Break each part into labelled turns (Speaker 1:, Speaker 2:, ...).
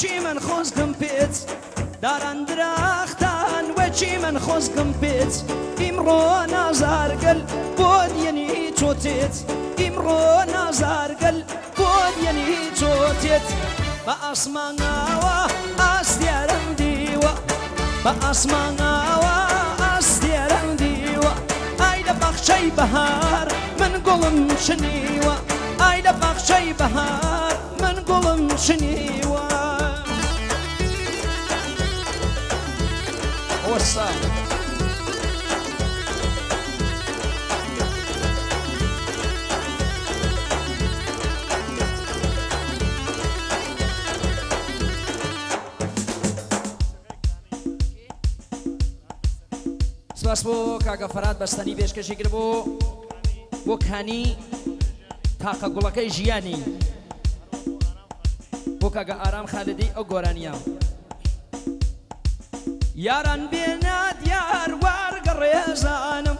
Speaker 1: وەچی من خۆزگم پێت؟ داران درختان وەچی من خۆزگم پێت؟ ئیمڕۆ نازارگەل بۆ دیێنی چۆتێت؟ ئیمڕۆ نازارگەل بۆ دیێنی چۆتێت؟ بە ئاسماناوە ئاستیارم دیوە بە ئاسماناوە ئاستێرم دیوە. ئای لە بەخشەی بەهار من گوڵم شنیوە ئای لە بەخشەی بەهار من گوڵم شنیوە وەسا. سپاس بۆ کاگە فەرات بەستنی پێشکەشی کرد بۆ بۆ کانی تاقە گوڵەکەی ژیانی. بۆ کاگە ئارام خالدی ئەو گۆرانیە. یاران بێنا دیار وارگە ڕێزانم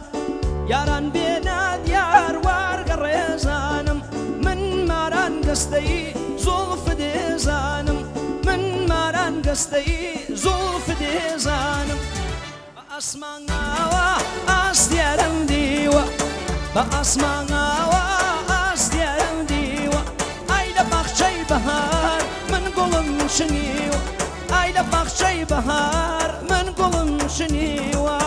Speaker 1: یاران بێنا دیار وارگە ڕێزانم من ماران گەستەی زۆڵف دێزانم من ماران گەستەی زۆڵف دێزانم بە ئاسماناوە ئاستیارم دیوە بە ئاسماناوە ئاستیارم دیوە ئای لە باخچەی بەهار من گوڵم شنیوە ئای لە بەهار من گوڵم شنیوە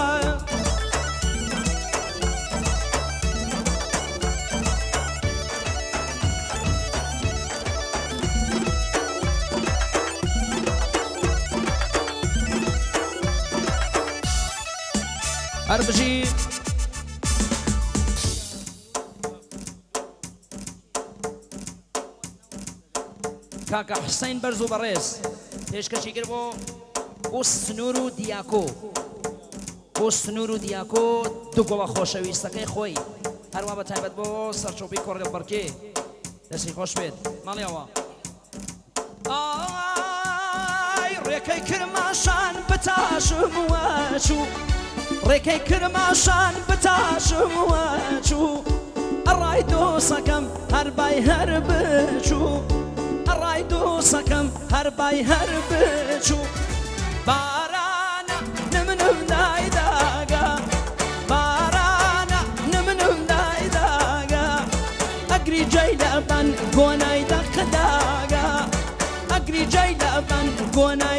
Speaker 1: هەر بژی کاکە حسین بەرز و پێشکەشی کرد بۆ بۆ سنوور و دیاکۆ. بۆ سنوور و دیاکۆ دوو گۆڵە خۆشەویستەکەی خۆی. هەروە بە تایبەت بۆ سەرچۆپی کۆڕگە بەرکێ. دەستی خۆش بێت. ماڵیەوە ڕێکەی کرماشان بتاشم وەچوو ڕێکەی کرماشان بتاشم وەچوو ئەڕای دۆسەکەم هەربای هەر بچوو. ئەڕای دۆسەکەم هەربای هەر بچوو. بارانە نمنم دایداگا بارانە نمنم دایداگا ئەگری جەی لەبەن گۆنای دەقداگا ئەگری جەی لەبەن گۆنای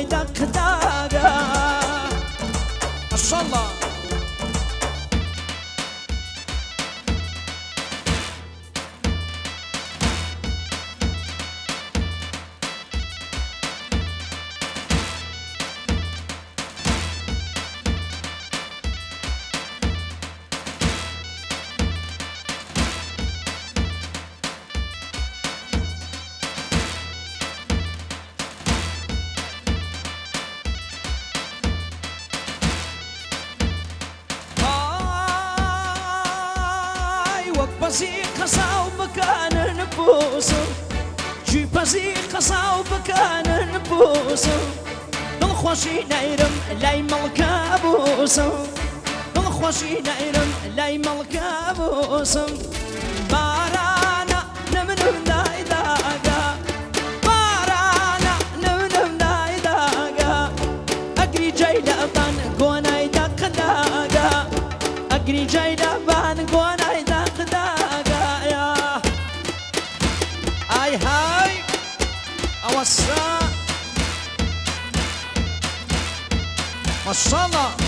Speaker 1: ئای وەک بەزی قەسا و بکانن بۆسم جی بەزی قەسا و بکانن بۆسم دڵخۆشی نایرم لای مەڵکە بۆسم دڵخۆشی نایرم لای مەڵکە بۆسم بارانە نمنم دایداگا بارانە نمنم دایداگا ئەگری جەی لەبان گۆنای دەقداگا ئەگری جەی لەبان گۆنای دەقداگایە Sana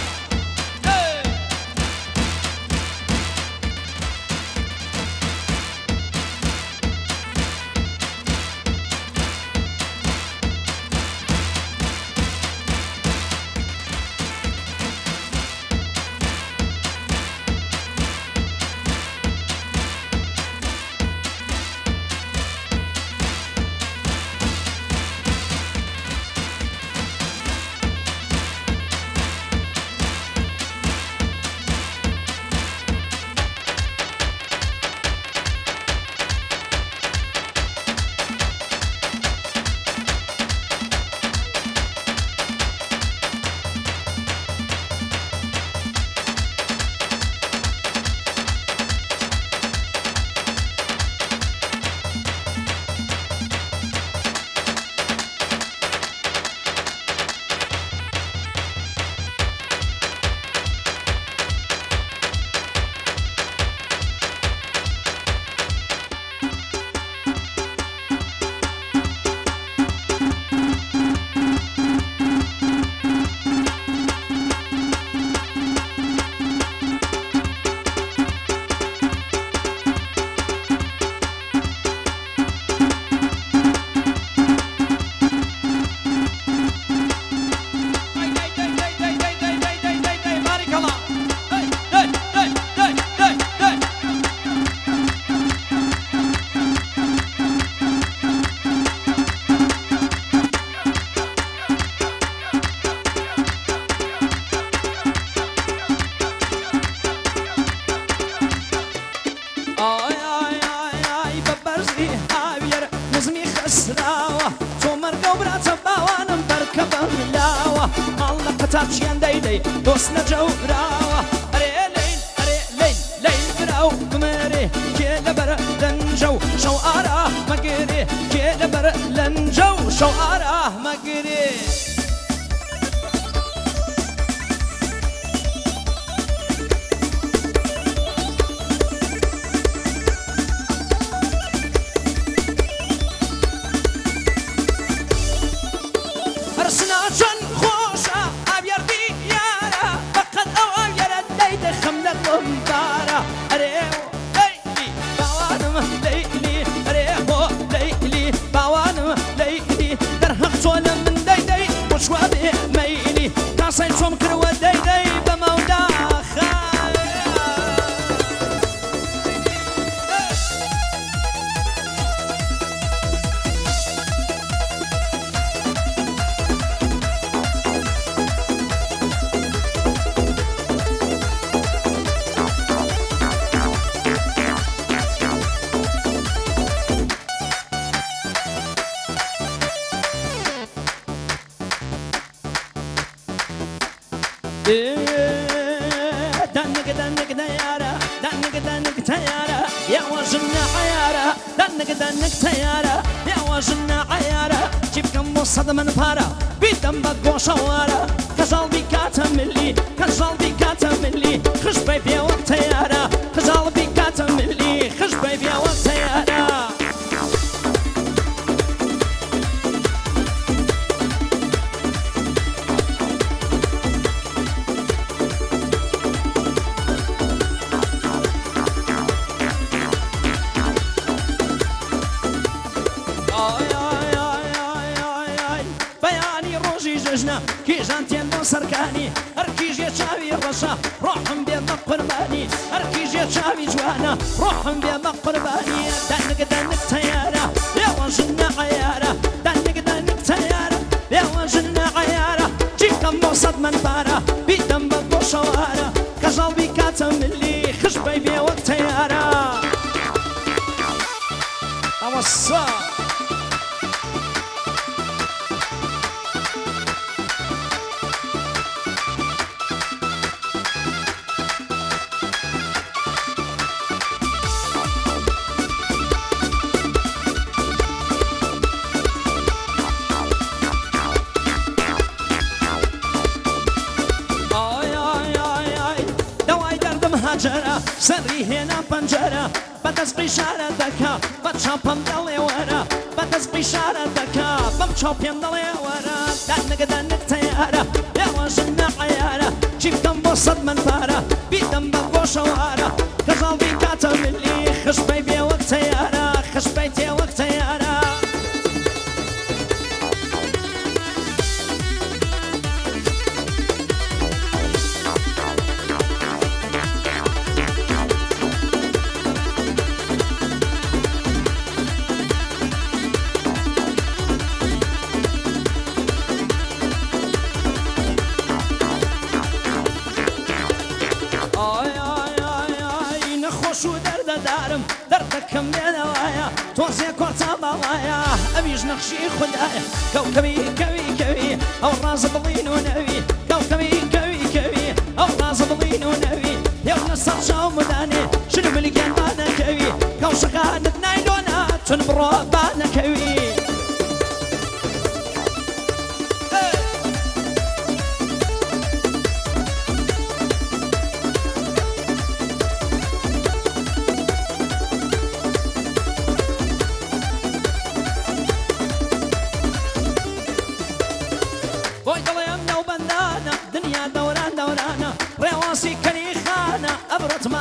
Speaker 1: مەشەڵە تا چیان دەیدەی دۆست نەجەوراوە ئەرێ لین ئەرێ لین لین براو بمەرێ کێ لەبەر لەنجە و شەو ئارا مەگرێ کێ لەبەر لەنجە و دنك I want. بەدەست بشارە دەکا بە چاپم دەڵێ وەرە بەدەست بشارە دەکا بەم چاپێم دەڵێ وەرە دانگەدا نکتەیارە لێوەژن نەعیارە چیکەم بۆ سەد من پارە بیدەم بە بۆشەوارە ئەویش نەخشی خوددایە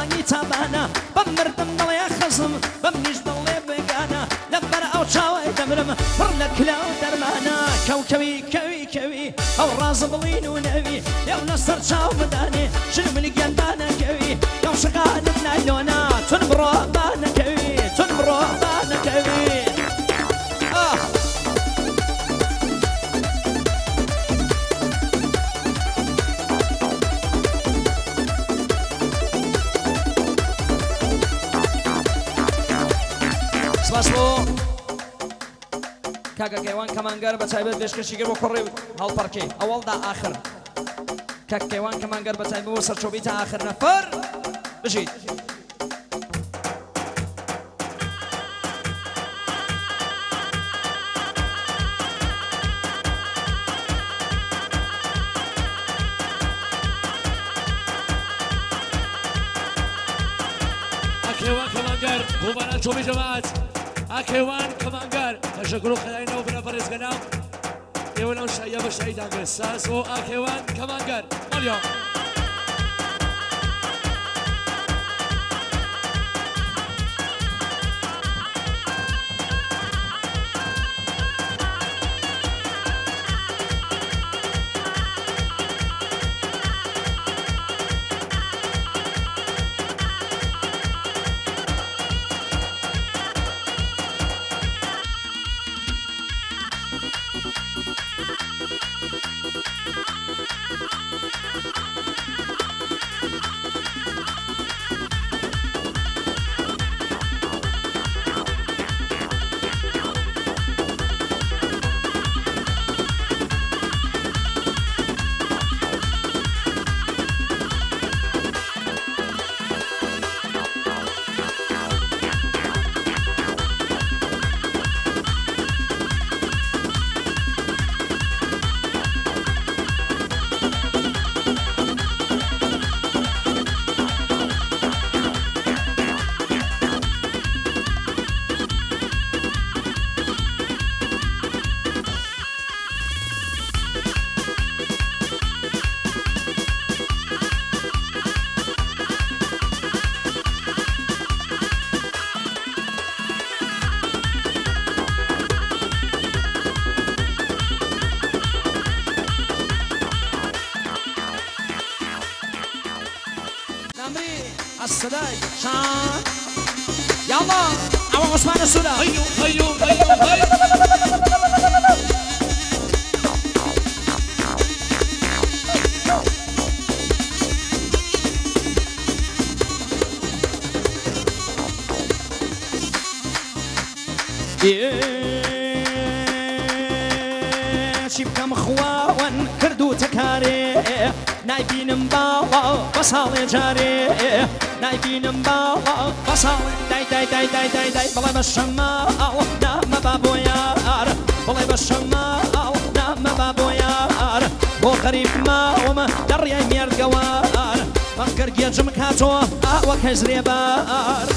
Speaker 1: مانگی تابانە بەم مردم دڵێ خەزم بەم نیش دڵێ بگانە لەبەر ئەو چاوی دەمرم پڕ لە کلااو دەرمانە. کەوکەوی کەوی کەوی ئەو ڕازە بڵین و نەوی لێو لەسەر چاو بدانێ شن ملگیان بانەکەوی ئەو شقانت نایلۆنا چون بڕۆ کاکە گەیوان کەمانگەر بە چایبەت پێشکەشیگە بۆ کوڕێ ئەوەڵدا ئاخر کە کێوان کەمانگەر بەتایبەوە بۆ سەرچۆبی تا آخر نەفەر بژیت
Speaker 2: ئەکێوان کەمانگەر گوبانە چۆبی جەماعت. ئەکێوان کەمانگەر تەشەکر و خەلایەوە بنە بەڕێزگەناو ئێوە لەو شایە بە شایداگەر ساس بۆ ئاکێوان کەمانگەر مەڵیا هەیو هەیو هەیو هەیو
Speaker 1: چی بکەم خواوەن کردو تەکارێ نایبینم نایبینم باوە بە ساڵێ دای دای دای دای دای دای بڵێ بە شەماڵ نامە با بۆ یار بڵێ بە شەماڵ نامە با بۆ یار بۆ غەریب ماوەمە دەڕیای مێردگەوار مەکردگیە جم کاتۆ ئاوە کەزرێ بار.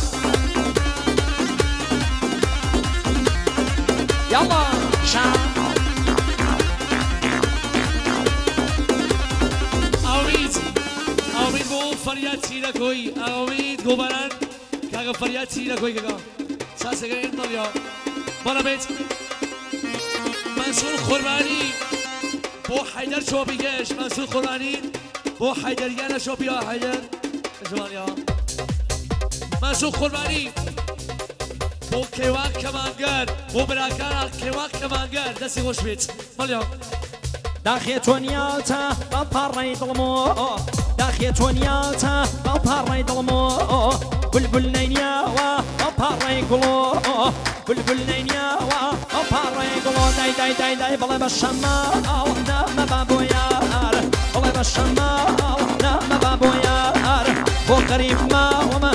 Speaker 1: يلا شام.
Speaker 2: فریاد چینا کوئی امید گوبران. کاغا فریاد چینا کوئی کاغا ساسه گرین نویا بالا بیت. منصور خورمانی بو حیدر شو بگش منصور خورمانی بو حیدر یه نشو بیا حیدر؟ جوانی ها. منصور خورمانی بو کیوان کمانگر. بو براکار کیوان کمانگر. دستی خوش
Speaker 1: بیت. بالا بە پاڕی دڵمۆ داخێ تۆنیاتە بە پاڕی دڵمۆ بلبل بە پاڕی گوڵۆ بلبل نینیاوە بە پاڕی گوڵۆ دای دای دای دای بڵێ بە شەمە ئاو نامە با بۆ یار بڵێ بە شەمە ئاو نامە با بۆ یار بۆ قەریب ماوەمە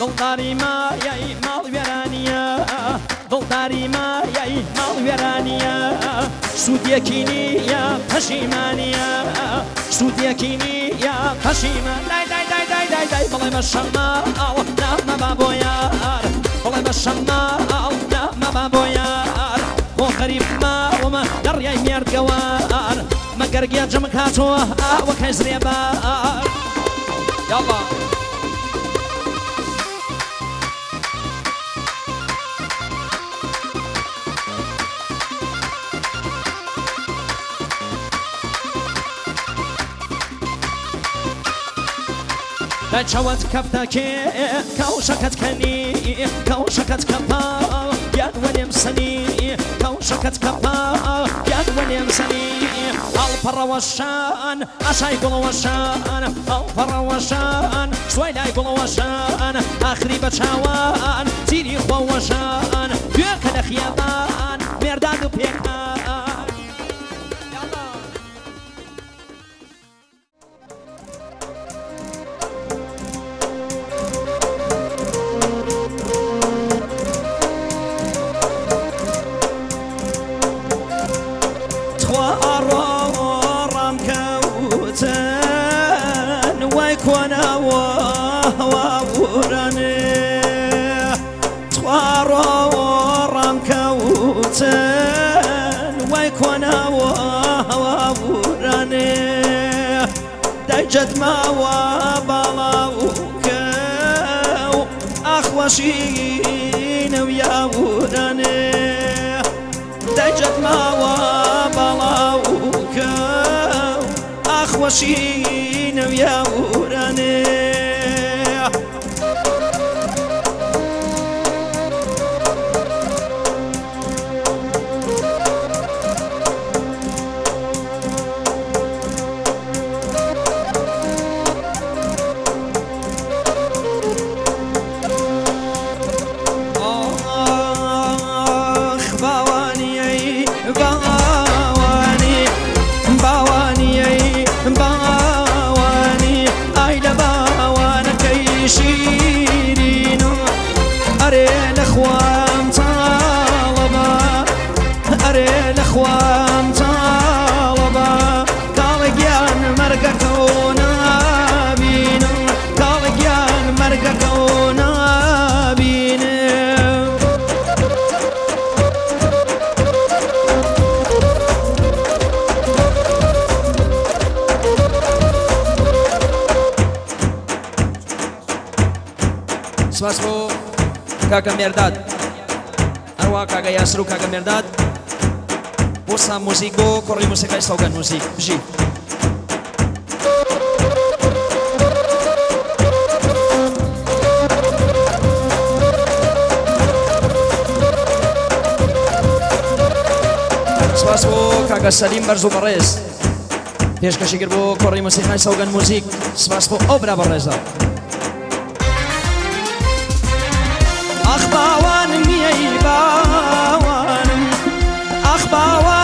Speaker 1: دڵداری مایای ماڵ وێرانیە دڵداری مایای ماڵ وێرانیە سوودیەکی نیە پەشیمانیە سوودیەکی نیە پەشیمە دای دای دای دای دای دای بڵێ بە شەما ئاو نامە با بۆ یار بڵێ بە شەما ئاو نامە با بۆ یار بۆ خەریب ماوەمە دەڕیای مێردگەوار مەگەرگیا جەم کاتۆ ئاوە کەزرێ بار یاڵا بچەوەت کەفتەکێ کەوشەکەت کەنی کەوشەکەت کەپا یان وەلێم سنی کەوشەکەت کەپا یان وەلێم سنی ئەڵپەڕەوەشان ئاشای گوڵەوەشان ئەڵپەڕەوەشان سوای لای گوڵەوەشان ئاخری بە چاوان تیری خۆوەشان گوێکە لە خیابان مێرداد و پێکان جد ما وبلاوك أخوشين ويا وراني دجت ما وبلاوك أخوشين خوام تاڵەبا کاڵە گیان مەرگەکە و نابینم کاڵە گیان مەرگەکە و نابینم سپاس بۆ کاکە مێرداد ئەوا کاگە یاسر و کاگە مێرداد Ursa Musico, corri musicai Slogan Music. Bži. سپاس بۆ کاگە سەلیم بەرز و بەڕێز پێشکەشی کرد بۆ کۆڕی مۆسیقای سەوگەن موزیک سپاس بۆ ئۆبرا بەڕێزە ئەخباوانم نیەی باوانم ئەخباوان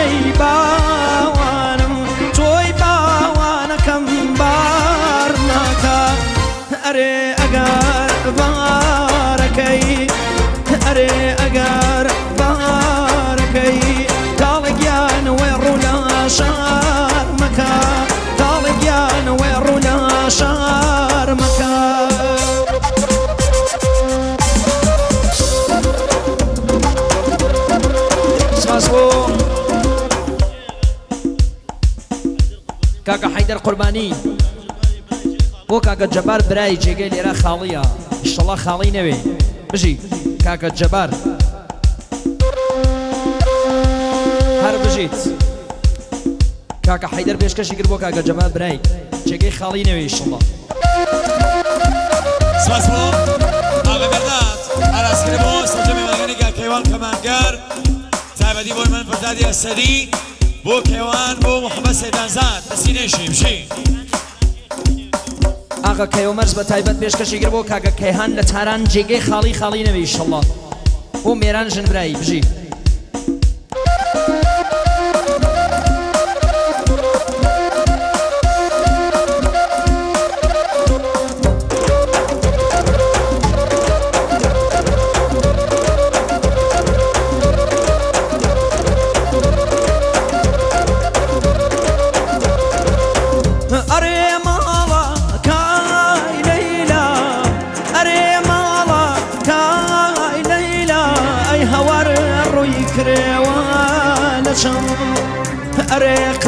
Speaker 1: ei ba کاکە حیدەر قوربانی بۆ کاکە جەبار برای جێگەی لێرە خاڵیە. شڵە خاڵی نەوێ. بژی کاکە جەبار. هەر بژیت. کاکە حیدەر پێشکەشی کرد بۆ کاکە جەبار برای جێگەی خاڵی نەوێ شڵە
Speaker 2: سپاس بۆ. ئاغا بەرداد ئاراسکرە بۆ سەرجەمی وەگەنی کاکەیوان کەمانگەر. تایبەتی بۆی من فردادی ئەسەری بۆ کێوان بۆ محەممەد سەیدانزاد بەسینێشی بشی
Speaker 1: ئاغا کەیۆمەرز بە تایبەت پێشکەشی گر بۆ کاگە کەیهان لە تاران جێگەی خاڵی خاڵی نەوی شڵە بۆ مێران ژنبرایی بژی.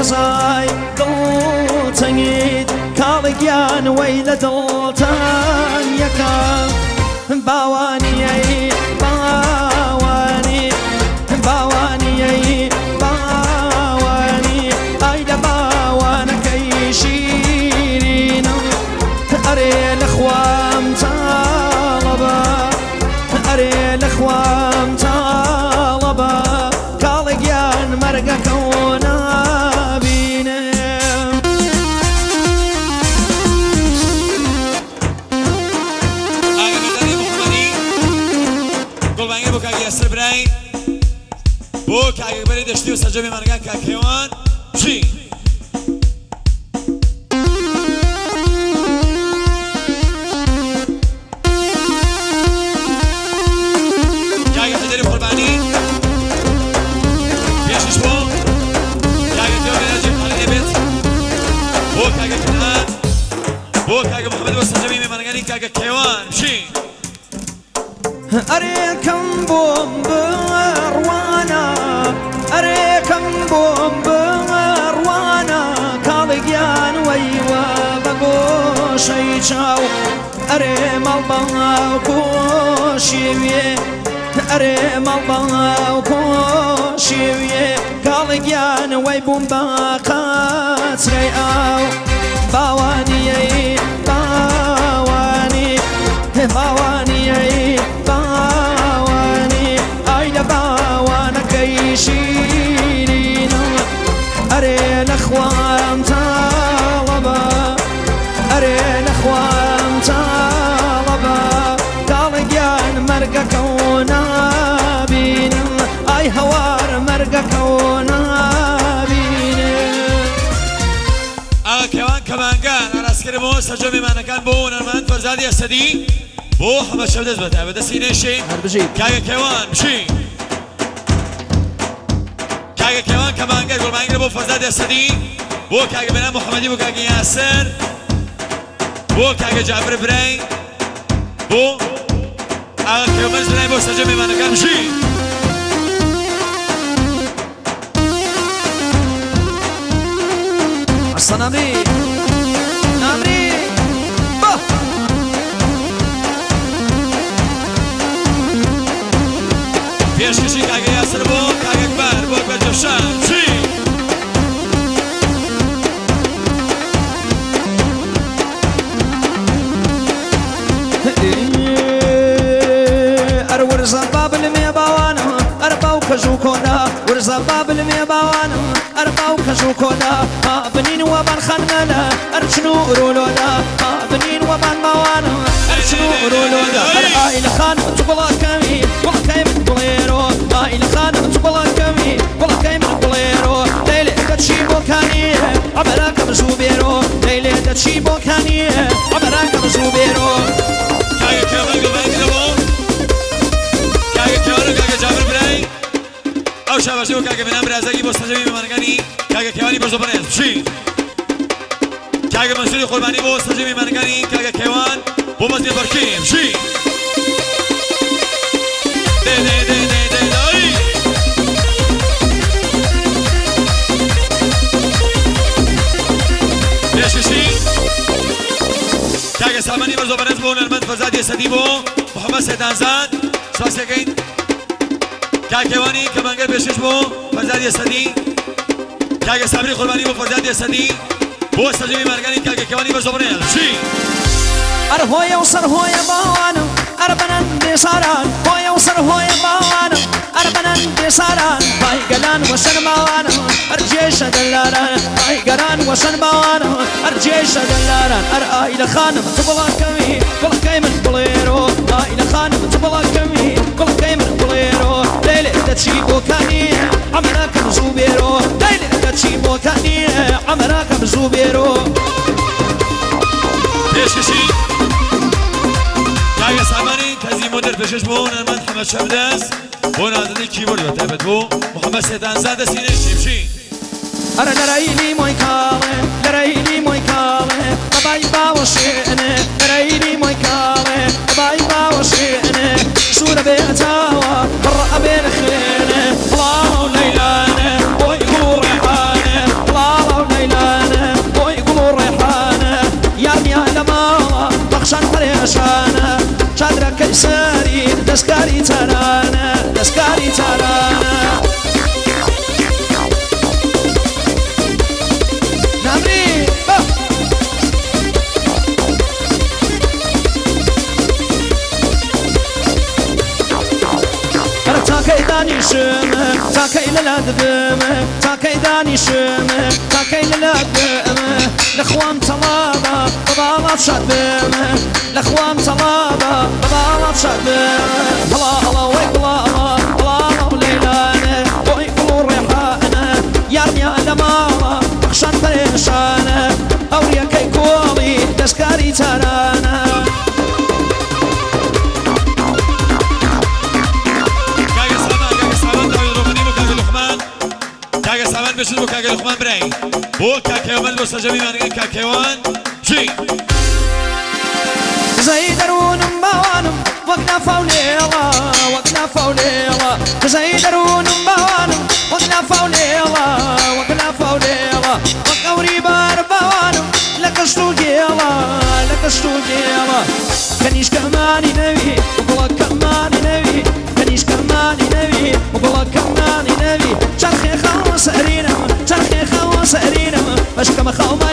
Speaker 1: قزای دڵتەنگیت کاڵێکیان وەی لە دڵتان یەکە باوانی گوڵبانگی بۆ کاک یاسر برای
Speaker 3: بۆ کاکبەری دەشتی و سەرجەمی مەرگان کاکێوان چین کاک حەدەری قوربانی پێشش بۆ کاک تێوە بێراجی پاڵی دەبێت بۆ کاک کنان بۆ کاک محەممەد بۆ سەرجەمی مەرگانی کاکە کێوان
Speaker 1: ئەرێکم بۆم بڕوانە ئەرێکم بۆم بڕوانە کاڵگیان وەیوە بە گۆشەی چاو. ئەرێ مەڵبەڵاو کۆشیوێ ئەرێ مەڵبەڵاو کۆشیوێ کاڵگیان وەی بووم بە قاچرەی ئاو. باوانیەی خەڵکی شیرینەوە ئەرێ نەخوارم تاڵەبە ئەرێ نەخوارم تاڵەبە تاڵگیان مەرگەکە و نابینم ئای هەوار مەرگەکە و
Speaker 3: نابینێ ئاکەوان کەمانگان ئەراسکرێ بۆ سەجەمێمانەکان بۆ نەرمان فەرزادی ئەسەدی. بۆ هەمە شەو دەست بەتابە دەستی نێشی
Speaker 1: هەر
Speaker 3: بژی کاگەکەوان بشین. که کاگ کلان کمانگر گرمانگر بو فضا دستدی بو به بنا محمدی بو کاگ یاسر بو که جعفر برای بو آقا کیومرز برای
Speaker 1: بو سجا میمانو کمشی Sana باو کەژ و کۆدا ما بنین وەبان خەنمەلە ئەر چن و ڕۆلۆدا ما بنین وەبان ماوانە ئەر چن و ڕۆلۆدا ئەر ئایل خان تو بڵاکەمی وڵەکەی من بڵێرۆ ئایل خان تو بڵاکەمی وڵەکەی من بڵێرۆ لەیلێ دەچی بۆکانیە عبەراکە بزوو بێرۆ لەیلێ دەچی بۆکانیە عبەراکە بزوو بێرۆ
Speaker 3: کاگە کێوان گوڵمانگرە بۆ کاگە کێوان و کاگە جابر برای ئەو شاباشی بۆ کاگە بەنام برازەکی بۆ سەرجەمی قربانی باشه برای چی؟ که اگه قربانی و سجی میمنگنی که اگه کیوان بود بازی برکیم چی؟ ده ده ده ده تاگ سامانی برزو برز بون المد فرزاد یسدی بو محمد سیدان زاد که وانی که منگر پیشش بو فرزاد صدی. کاگە سامری قوربانی بۆ فەرزادی سەدی بۆ سەرجەمی مارگانی کاگەکەوانی بەرزۆ بڕێن چی؟
Speaker 1: ئەر هۆیە و سەر هۆیە باوانم ئەر بەنەن بێساران هۆیە و سەر هۆیە باوانم ئەر بەنەن بێساران پای گەلان وەسەر باوانم ئەر جێشە دەلاران پای گەران وەسەر باوانم ئەر جێشە دەلاران ئەر ئایلە خانم تو بڵاکەوی گوڵەکەی من بڵێرۆ ئایلە خانم تو بڵاکەوی گوڵەکەی من بڵێرۆ لێلێ دەچی بۆکانیە ئەمەراکەم زوو بێرۆ لێلێ
Speaker 3: چی بوتنی عمرا کم زو بیرو. پیشکشی جای سامانی تزیم و
Speaker 1: در پیشش بون. من حمد شمدس بون عددی کیبورد و تبت بو. محمد سیدان زده سینه شمشی اره لرعیلی موی کامه لرعیلی موی کاله بابای باو شعنه لرعیلی موی کاله بابای باو شیعنه. شوره به اتاوا بر به خیله دستکاری ترانه نمری آه. أنا تاكي داني شمه تاكي للادبمه تاكي داني شمه تاكي للادبمه لخوام طلابة بابا شدمه لخوام طلابة بشن بو کاکە لخمان برای
Speaker 3: بۆ کاکەوان بۆ
Speaker 1: سەجەمی مانگەی کاکەوان جی فوليلا وقنا فوليلا زي درونم باوانم وقنا فوليلا وقنا فوليلا وقوري بار باوانم لك اشتوقيلا لك نبي وقلك كماني نبي. كنيش كماني نبي وقلك كماني نبي. شرخي خلص أرينا شرخي مش كما خوما